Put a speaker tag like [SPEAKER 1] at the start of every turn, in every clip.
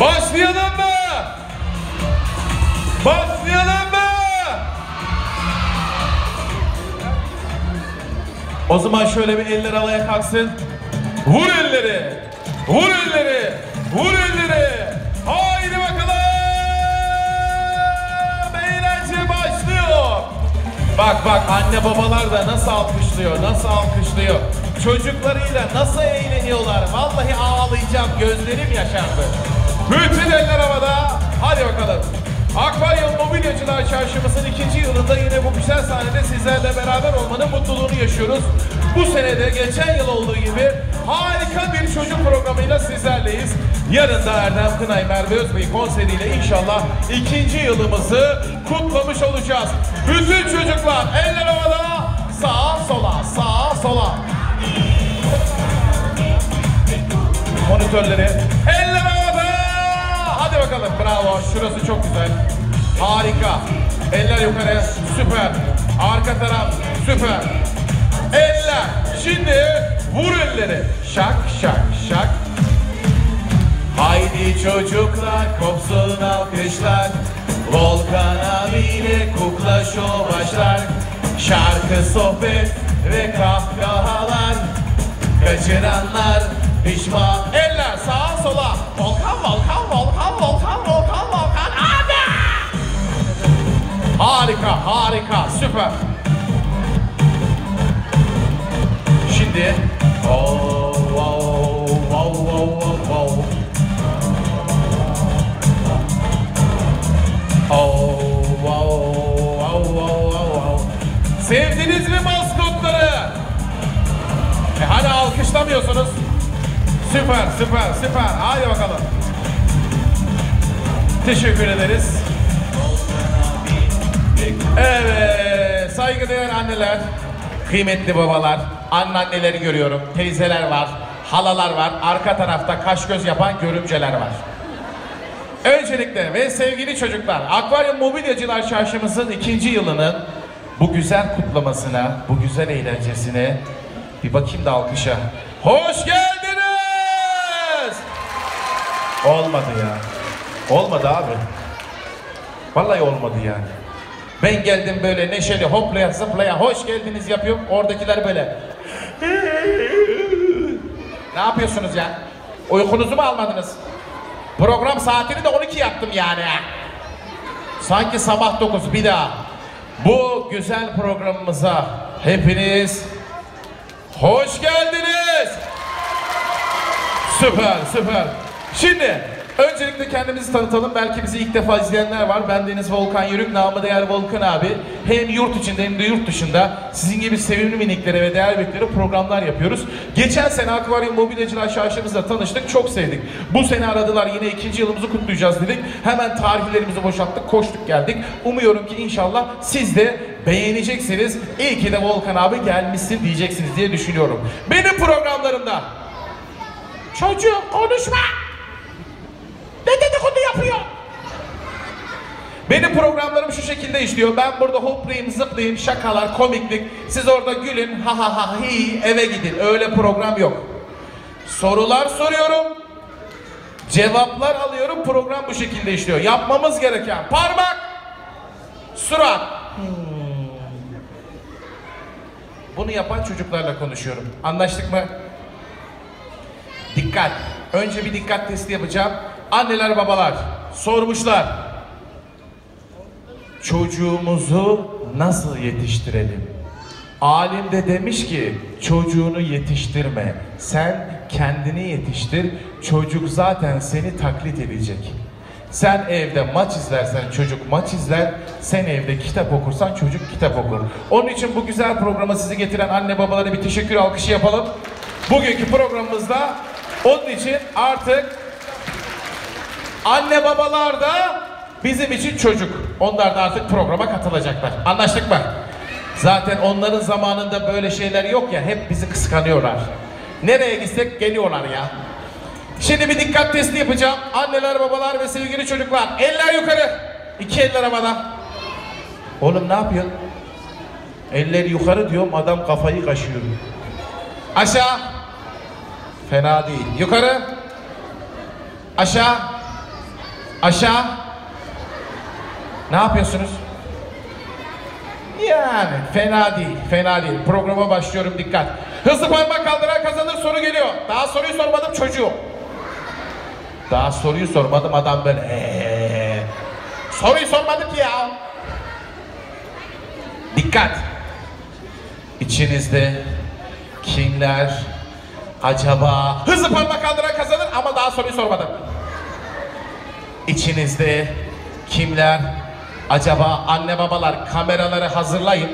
[SPEAKER 1] Başlayalım mı? Başlayalım mı? O zaman şöyle bir eller havaya kalksın. Vur elleri. Vur elleri. Vur elleri. Haydi bakalım. Eğlence başlıyor. Bak bak anne babalar da nasıl alkışlıyor, nasıl alkışlıyor. Çocuklarıyla nasıl eğleniyorlar. Vallahi ağlayacağım, gözlerim yaşardı. Bütün eller havada. Hadi bakalım. Akvaryum Mobilyacılar Çarşımızın ikinci yılında yine bu güzel sahnede sizlerle beraber olmanın mutluluğunu yaşıyoruz. Bu senede geçen yıl olduğu gibi harika bir çocuk programıyla sizlerleyiz. Yarın da Erdem Kınay Merve Özbey konseriyle inşallah ikinci yılımızı kutlamış olacağız. Bütün çocuklar eller havada sağa sola sağa sola. Monitörleri eller bakalım bravo şurası çok güzel. Harika. Eller yukarı süper. Arka taraf süper. Eller. Şimdi vur elleri. Şak şak şak. Haydi çocuklar kopsun alkışlar Volkan abiyle kukla şov başlar Şarkı, sohbet ve kahkahalar Kaçıranlar pişman Eller sağa sola Harika, harika, süper Şimdi oh, oh, oh, oh, oh, oh. Oh, oh, oh, oh, oh, oh. Sevdiniz mi maskotları? E hani alkışlamıyorsunuz? Süper, süper, süper. Hadi bakalım. Teşekkür ederiz. Evet, saygıdeğer anneler, kıymetli babalar, anneanneleri görüyorum, teyzeler var, halalar var, arka tarafta kaş göz yapan görümceler var. Öncelikle ve sevgili çocuklar, Akvaryum Mobilyacılar Çarşımızın ikinci yılının bu güzel kutlamasına, bu güzel eğlencesine bir bakayım da alkışa. Hoş geldiniz! Olmadı ya. Olmadı abi. Vallahi olmadı yani. Ben geldim böyle neşeli hoplaya zıplaya hoş geldiniz yapıyorum. Oradakiler böyle. ne yapıyorsunuz ya? Uykunuzu mu almadınız? Program saatini de 12 yaptım yani. Sanki sabah 9 bir daha. Bu güzel programımıza hepiniz hoş geldiniz. Süper süper. Şimdi öncelikle kendimizi tanıtalım. Belki bizi ilk defa izleyenler var. Ben Deniz Volkan Yörük, namı değer Volkan abi. Hem yurt içinde hem de yurt dışında sizin gibi sevimli miniklere ve değer büyüklere programlar yapıyoruz. Geçen sene Akvaryum Mobilyacılar Çarşımızla tanıştık. Çok sevdik. Bu sene aradılar yine ikinci yılımızı kutlayacağız dedik. Hemen tarihlerimizi boşalttık. Koştuk geldik. Umuyorum ki inşallah siz de beğeneceksiniz. İyi ki de Volkan abi gelmişsin diyeceksiniz diye düşünüyorum. Benim programlarımda Çocuğum konuşma. Ne dedikodu yapıyor? Benim programlarım şu şekilde işliyor. Ben burada hoplayayım, zıplayayım, şakalar, komiklik. Siz orada gülün, ha ha ha hi, eve gidin. Öyle program yok. Sorular soruyorum. Cevaplar alıyorum. Program bu şekilde işliyor. Yapmamız gereken parmak, surat. Hmm. Bunu yapan çocuklarla konuşuyorum. Anlaştık mı? Dikkat. Önce bir dikkat testi yapacağım. Anneler babalar sormuşlar. Çocuğumuzu nasıl yetiştirelim? Alim de demiş ki çocuğunu yetiştirme. Sen kendini yetiştir. Çocuk zaten seni taklit edecek. Sen evde maç izlersen çocuk maç izler. Sen evde kitap okursan çocuk kitap okur. Onun için bu güzel programa sizi getiren anne babalara bir teşekkür alkışı yapalım. Bugünkü programımızda onun için artık anne babalar da bizim için çocuk. Onlar da artık programa katılacaklar. Anlaştık mı? Zaten onların zamanında böyle şeyler yok ya hep bizi kıskanıyorlar. Nereye gitsek geliyorlar ya. Şimdi bir dikkat testi yapacağım. Anneler, babalar ve sevgili çocuklar. Eller yukarı. İki eller havada. Oğlum ne yapıyorsun? Eller yukarı diyorum adam kafayı kaşıyor. Aşağı. Fena değil. Yukarı. Aşağı. Aşağı. Ne yapıyorsunuz? Yani fena değil, fena değil. Programa başlıyorum dikkat. Hızlı parmak kaldıran kazanır soru geliyor. Daha soruyu sormadım çocuğu. Daha soruyu sormadım adam böyle. Ee, soruyu sormadım ki ya. Dikkat. İçinizde kimler acaba hızlı parmak kaldıran kazanır ama daha soruyu sormadım. İçinizde kimler acaba anne babalar kameraları hazırlayın.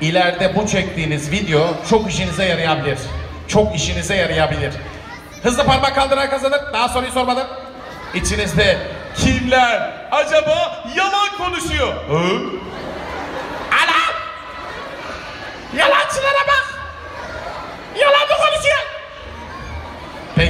[SPEAKER 1] İleride bu çektiğiniz video çok işinize yarayabilir. Çok işinize yarayabilir. Hızlı parmak kaldıran kazanır. Daha soruyu sormadım. İçinizde kimler acaba yalan konuşuyor? Hı? Ana! Yalancılara bak! Yalan mı konuşuyor?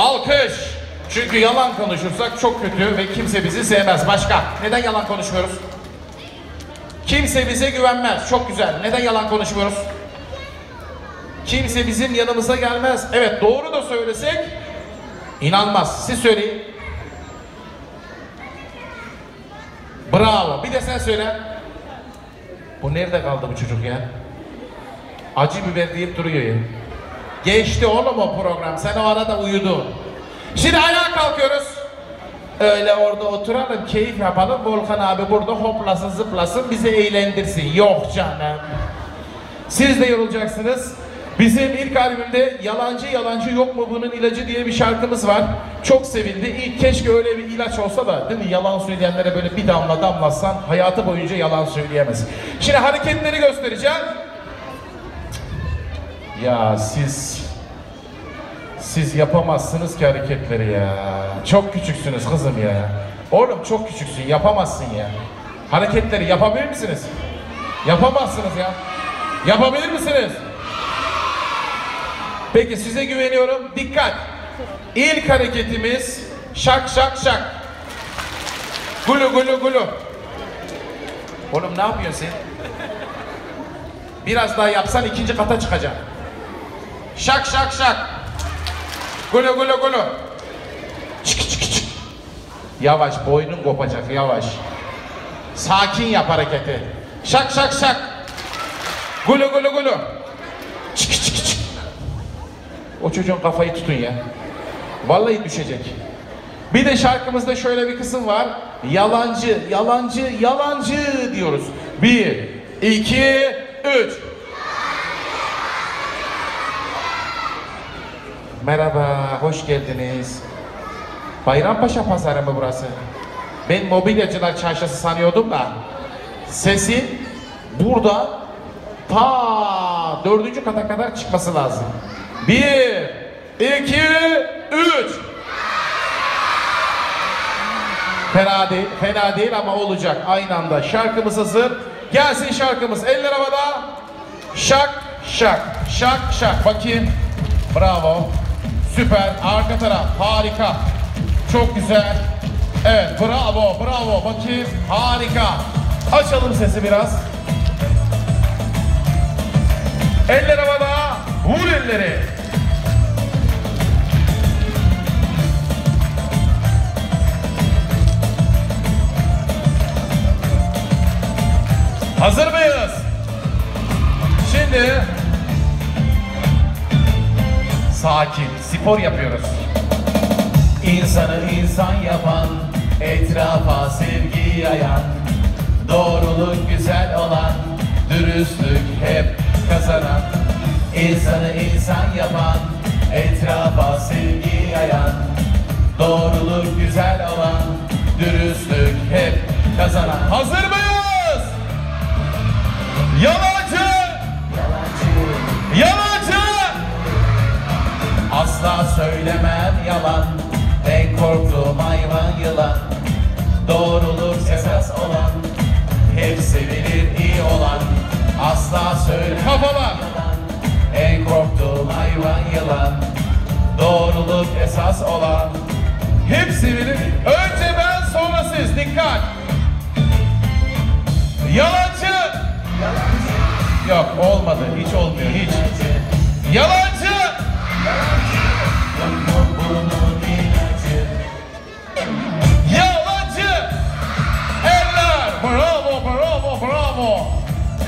[SPEAKER 1] Alkış. Çünkü yalan konuşursak çok kötü ve kimse bizi sevmez. Başka? Neden yalan konuşmuyoruz? Kimse bize güvenmez. Çok güzel. Neden yalan konuşmuyoruz? Kimse bizim yanımıza gelmez. Evet doğru da söylesek inanmaz. Siz söyleyin. Bravo. Bir de sen söyle. Bu nerede kaldı bu çocuk ya? Acı biber deyip duruyor ya. Geçti oğlum o program. Sen o arada uyudun. Şimdi ayağa kalkıyoruz. Öyle orada oturalım, keyif yapalım. Volkan abi burada hoplasın, zıplasın, bizi eğlendirsin. Yok canım. Siz de yorulacaksınız. Bizim ilk albümde Yalancı Yalancı Yok mu bunun ilacı diye bir şarkımız var. Çok sevildi. İlk keşke öyle bir ilaç olsa da değil mi? Yalan söyleyenlere böyle bir damla damlatsan hayatı boyunca yalan söyleyemez. Şimdi hareketleri göstereceğim. Ya siz siz yapamazsınız ki hareketleri ya. Çok küçüksünüz kızım ya. Oğlum çok küçüksün yapamazsın ya. Hareketleri yapabilir misiniz? Yapamazsınız ya. Yapabilir misiniz? Peki size güveniyorum. Dikkat. İlk hareketimiz şak şak şak. Gulu gulu gulu. Oğlum ne yapıyorsun sen? Biraz daha yapsan ikinci kata çıkacaksın. Şak şak şak. Gulu gulu gulu. Çık çık çık. Yavaş boynun kopacak yavaş. Sakin yap hareketi. Şak şak şak. Gulu gulu gulu. Çık çık çık. O çocuğun kafayı tutun ya. Vallahi düşecek. Bir de şarkımızda şöyle bir kısım var. Yalancı, yalancı, yalancı diyoruz. Bir, iki, üç. Merhaba, hoş geldiniz. Bayrampaşa pazarı mı burası? Ben mobilyacılar çarşısı sanıyordum da. Sesin burada ta dördüncü kata kadar çıkması lazım. Bir, iki, üç. Fena değil, fena değil ama olacak aynı anda. Şarkımız hazır. Gelsin şarkımız. Eller havada. Şak, şak, şak, şak. Bakayım. Bravo. Süper. Arka taraf. Harika. Çok güzel. Evet, bravo, bravo. Bakayım. Harika. Açalım sesi biraz. Eller havada. Vur elleri. Hazır mıyız? Şimdi sakin spor yapıyoruz. İnsanı insan yapan, etrafa sevgi yayan, doğruluk güzel olan, dürüstlük hep kazanan. İnsanı insan yapan, etrafa sevgi yayan, doğruluk güzel olan, dürüstlük hep kazanan. Hazır mıyız? Yalancı! asla söylemem yalan. En korktuğum hayvan yılan. Doğruluk esas olan Hep sevilir iyi olan. Asla söylemem Kafalar. yalan En korktuğum hayvan yılan. Doğruluk esas olan. Hep sevilir Önce ben sonra siz. Dikkat! Yalancı, Yalancı. Yok olmadı. Hiç olmuyor hiç. Yalancı. Yalancı.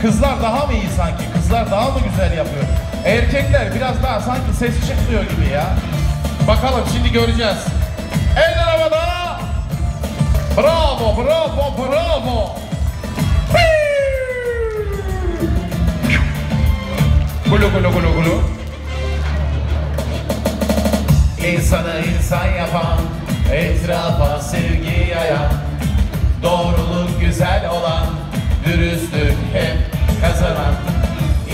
[SPEAKER 1] Kızlar daha mı iyi sanki? Kızlar daha mı güzel yapıyor? Erkekler biraz daha sanki ses çıkmıyor gibi ya. Bakalım şimdi göreceğiz. Eller havada. Bravo, bravo, bravo. Gulu gulu gulu gulu. İnsanı insan yapan, etrafa sevgi yayan, doğruluk güzel olan, dürüstlük hep kazanan.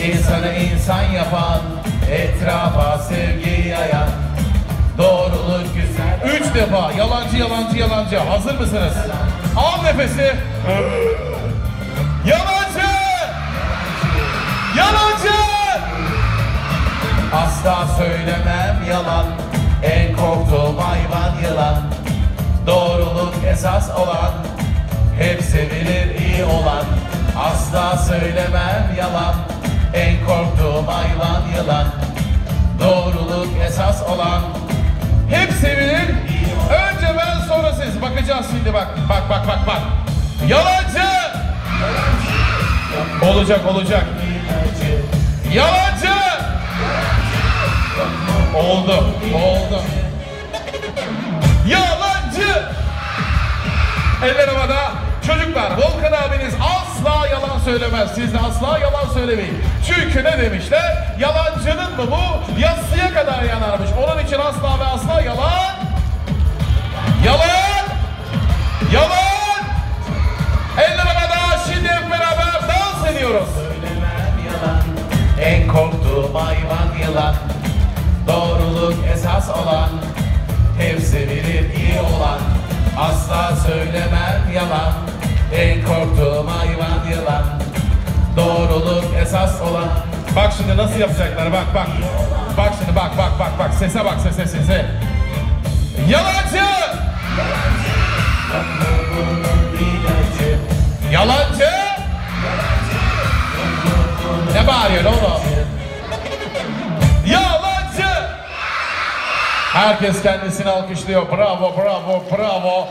[SPEAKER 1] İnsanı insan yapan, etrafa sevgi yayan, doğruluk güzel. Üç defa yalancı yalancı yalancı. Hazır mısınız? Al nefesi. Yalancı! Yalancı! Asla söylemem yalan En korktuğum hayvan yılan. Doğruluk esas olan Hep sevilir iyi olan. Asla söylemem yalan. En korktuğum hayvan yılan. Doğruluk esas olan Hep sevilir Önce ben sonra siz. Bakacağız şimdi bak. Bak bak bak bak. Yalancı! Olacak olacak. Yalancı Oldu, oldu. Yalancı! Eller havada. Çocuklar, Volkan abiniz asla yalan söylemez. Siz de asla yalan söylemeyin. Çünkü ne demişler? Yalancının mı bu? Yassıya kadar yanarmış. Onun için söylemem yalan. En korktuğum hayvan yılan Doğruluk esas olan. Bak şimdi nasıl yapacaklar bak bak. Bak şimdi bak bak bak bak. Sese bak sese sese. Yalancı! Yalancı! Ne bağırıyorsun oğlum? Yalancı! Herkes kendisini alkışlıyor. Bravo, bravo, bravo.